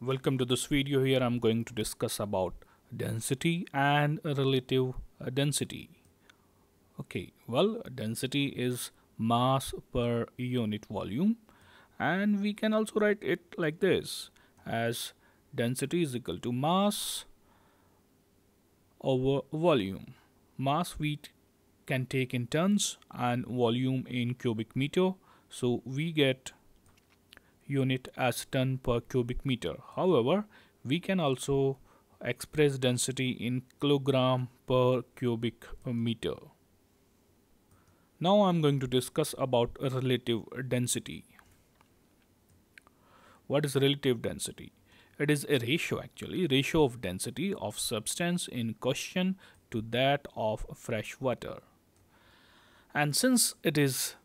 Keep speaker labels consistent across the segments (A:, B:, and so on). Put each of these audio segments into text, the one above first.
A: Welcome to this video here I'm going to discuss about density and relative density. Okay, well density is mass per unit volume and we can also write it like this as density is equal to mass over volume. Mass we can take in tons and volume in cubic meter so we get unit as ton per cubic meter. However, we can also express density in kilogram per cubic meter. Now I'm going to discuss about relative density. What is relative density? It is a ratio actually, ratio of density of substance in question to that of fresh water. And since it is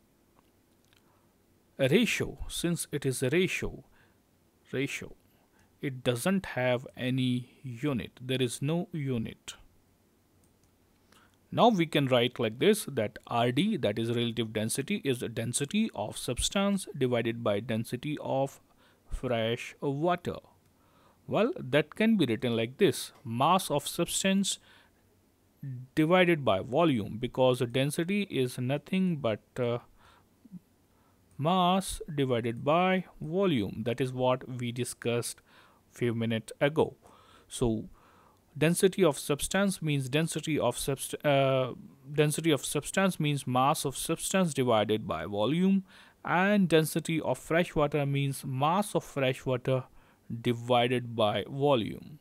A: a ratio since it is a ratio ratio it doesn't have any unit there is no unit. Now we can write like this that RD that is relative density is the density of substance divided by density of fresh water. Well that can be written like this mass of substance divided by volume because density is nothing but uh, mass divided by volume. That is what we discussed few minutes ago. So density of substance means density of subst uh, density of substance means mass of substance divided by volume and density of fresh water means mass of fresh water divided by volume.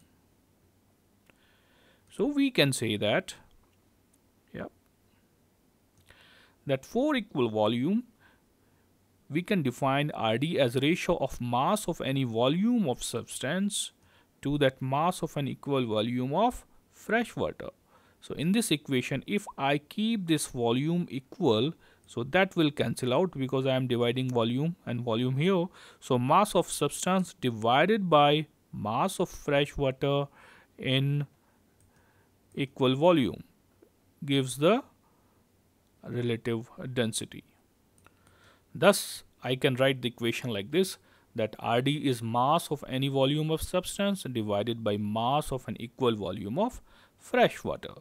A: So we can say that yeah that for equal volume we can define RD as ratio of mass of any volume of substance to that mass of an equal volume of fresh water. So in this equation, if I keep this volume equal, so that will cancel out because I am dividing volume and volume here. So mass of substance divided by mass of fresh water in equal volume gives the relative density. Thus, I can write the equation like this that RD is mass of any volume of substance divided by mass of an equal volume of fresh water.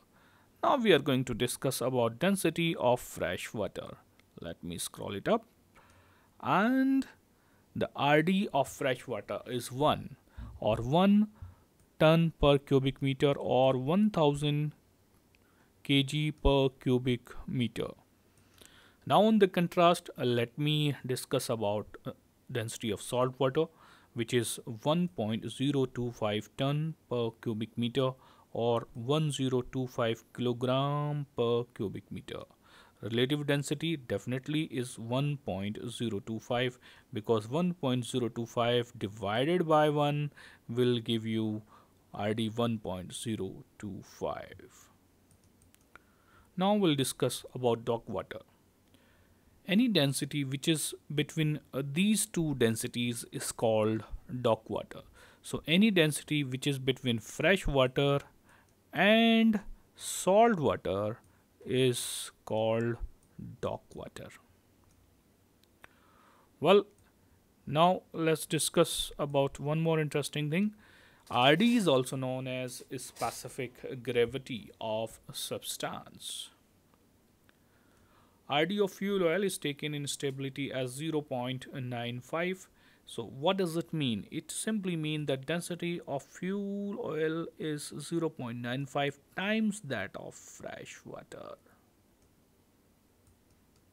A: Now we are going to discuss about density of fresh water. Let me scroll it up. And the RD of fresh water is 1 or 1 ton per cubic meter or 1000 kg per cubic meter. Now on the contrast, uh, let me discuss about uh, density of salt water which is 1.025 ton per cubic meter or 1025 kilogram per cubic meter. Relative density definitely is 1.025 because 1.025 divided by 1 will give you RD 1.025. Now we'll discuss about dock water any density which is between uh, these two densities is called dock water. So any density which is between fresh water and salt water is called dock water. Well now let's discuss about one more interesting thing. RD is also known as specific gravity of substance RD of fuel oil is taken in stability as 0.95. So what does it mean? It simply means that density of fuel oil is 0.95 times that of fresh water.